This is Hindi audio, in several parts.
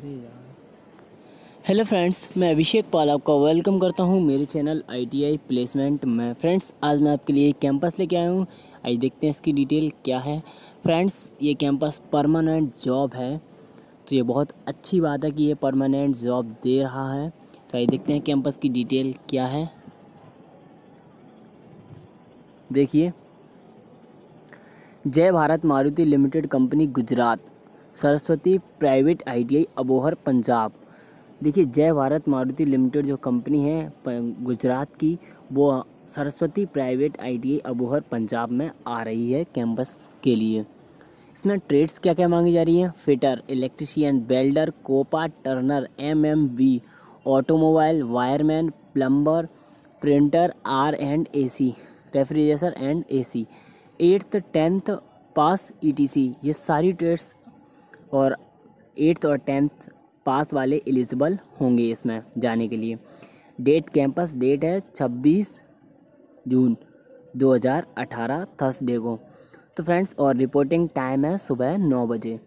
अरे यार। हेलो फ्रेंड्स मैं अभिषेक पाल आपका वेलकम करता हूँ मेरे चैनल आईटीआई प्लेसमेंट में। फ्रेंड्स आज मैं आपके लिए कैंपस लेके आया हूँ। आइए देखते हैं इसकी डिटेल क्या है। फ्रेंड्स ये कैंपस परमानेंट जॉब है। तो ये बहुत अच्छी बात है कि ये परमानेंट जॉब दे रहा है। तो आइए देखते हैं कैंपस की डिटेल क्या है। देखिए। Jai Bharat Maruti limited company Gujarat. Saraswati private ITI Abohar Punjab. देखिए, जय भारत मारुति लिमिटेड जो कंपनी है गुजरात की, वो सरस्वती प्राइवेट आईटीआई अबोहर पंजाब में आ रही है कैंपस के लिए। इसमें ट्रेड्स क्या क्या मांगी जा रही हैं? Fitter, electrician, welder, COPA, turner M M V automobile, wireman, plumber, printer, R and A C refrigerator and A C eighth, tenth, pass ETC, ये सारी ट्रेड्स और एट्थ और टेंथ पास वाले एलिजिबल होंगे इसमें जाने के लिए। डेट कैंपस डेट है छब्बीस जून 2018 थर्सडे को तो फ्रेंड्स और रिपोर्टिंग टाइम है सुबह नौ बजे।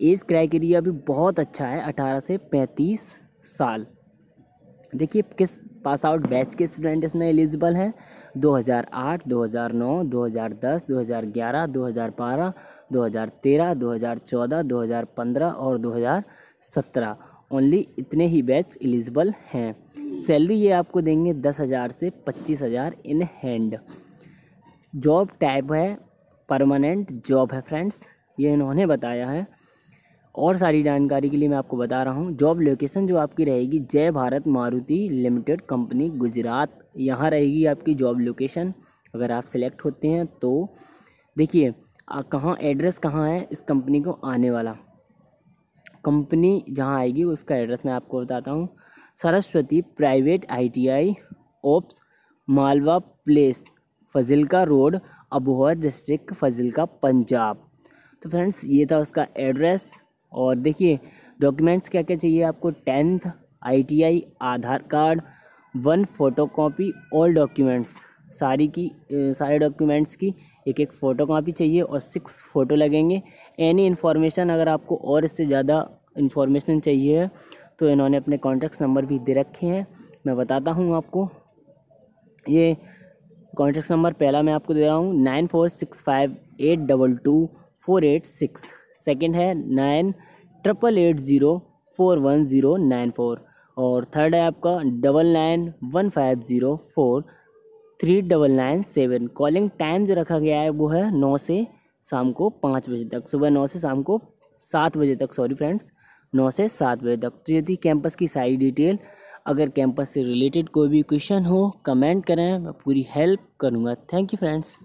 एज क्राइटेरिया भी बहुत अच्छा है, अठारह से पैंतीस साल। देखिए किस पास आउट बैच के स्टूडेंट इसमें एलिजिबल हैं? 2008, 2009, 2010, 2011, 2012, 2013, 2014, 2015 और 2017 ओनली इतने ही बैच एलिजिबल हैं। सैलरी ये आपको देंगे दस हज़ार से पच्चीस हज़ार इन हैंड। जॉब टाइप है परमानेंट जॉब है फ्रेंड्स ये इन्होंने बताया है। और सारी जानकारी के लिए मैं आपको बता रहा हूँ जॉब लोकेशन जो आपकी रहेगी, जय भारत मारुति लिमिटेड कंपनी गुजरात। यहाँ रहेगी आपकी जॉब लोकेशन अगर आप सिलेक्ट होते हैं तो देखिए कहाँ एड्रेस कहाँ है, इस कंपनी को आने वाला। कंपनी जहाँ आएगी, उसका एड्रेस मैं आपको बताता हूँ। Saraswati private ITI oops Malwa place Fazilka road, Abohar district Fazilka Punjab. तो फ्रेंड्स ये था उसका एड्रेस और देखिए डॉक्यूमेंट्स क्या क्या चाहिए आपको? Tenth ITI Aadhaar card one photo photocopy all documents सारी की सारे डॉक्यूमेंट्स की एक एक फ़ोटो कॉपी चाहिए और सिक्स फ़ोटो लगेंगे. एनी इन्फॉर्मेशन अगर आपको और इससे ज़्यादा इन्फॉर्मेशन चाहिए तो इन्होंने अपने कॉन्टैक्ट नंबर भी दे रखे हैं. मैं बताता हूँ आपको। ये कॉन्टैक्ट नंबर पहला मैं आपको दे रहा हूँ nine four six five eight double two four eight six second है nine triple eight zero four one zero nine four और थर्ड है आपका double nine one five zero four three double nine seven. Calling time जो रखा गया है वो है नौ से शाम को पाँच बजे तक। सुबह नौ से शाम को सात बजे तक सॉरी फ्रेंड्स नौ से सात बजे तक। तो यदि कैंपस की सारी डिटेल अगर कैंपस से रिलेटेड कोई भी क्वेश्चन हो कमेंट करें, मैं पूरी हेल्प करूँगा। Thank you friends